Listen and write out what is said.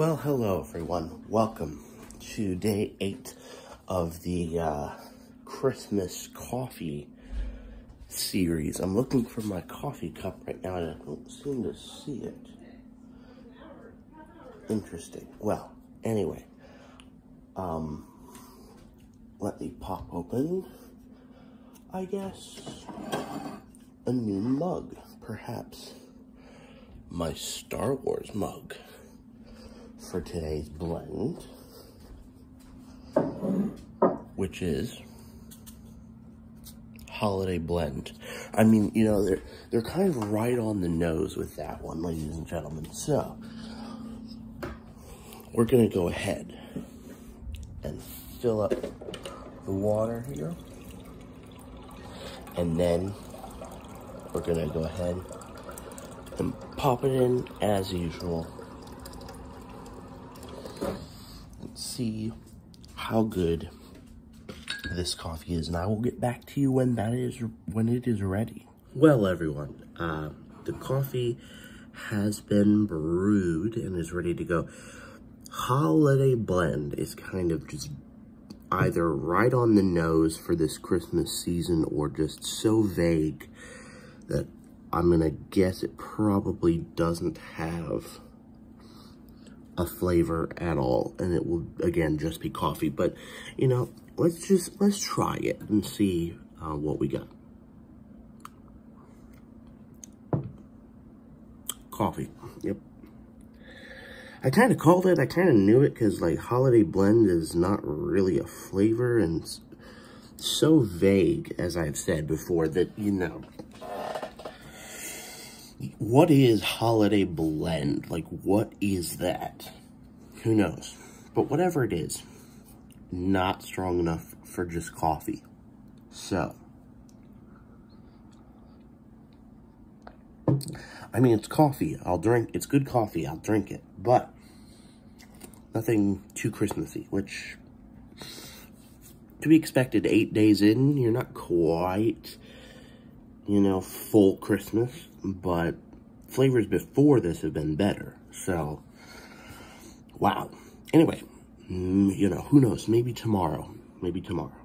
Well, hello everyone. Welcome to day eight of the uh, Christmas coffee series. I'm looking for my coffee cup right now and I don't seem to see it. Interesting. Well, anyway, um, let me pop open, I guess, a new mug, perhaps my Star Wars mug for today's blend, which is holiday blend. I mean, you know, they're they're kind of right on the nose with that one, ladies and gentlemen. So we're gonna go ahead and fill up the water here. And then we're gonna go ahead and pop it in as usual. Let's see how good this coffee is, and I will get back to you when that is when it is ready. Well, everyone, uh, the coffee has been brewed and is ready to go. Holiday blend is kind of just either right on the nose for this Christmas season or just so vague that I'm going to guess it probably doesn't have a flavor at all. And it will, again, just be coffee. But, you know, let's just, let's try it and see uh, what we got. Coffee. Yep. I kind of called it. I kind of knew it because, like, holiday blend is not really a flavor and so vague, as I've said before, that, you know, what is holiday blend? Like, what is that? Who knows? But whatever it is, not strong enough for just coffee. So, I mean, it's coffee. I'll drink, it's good coffee. I'll drink it. But, nothing too Christmassy, which, to be expected eight days in, you're not quite, you know, full Christmas. But, flavors before this have been better. So, wow. Anyway, you know, who knows? Maybe tomorrow. Maybe tomorrow.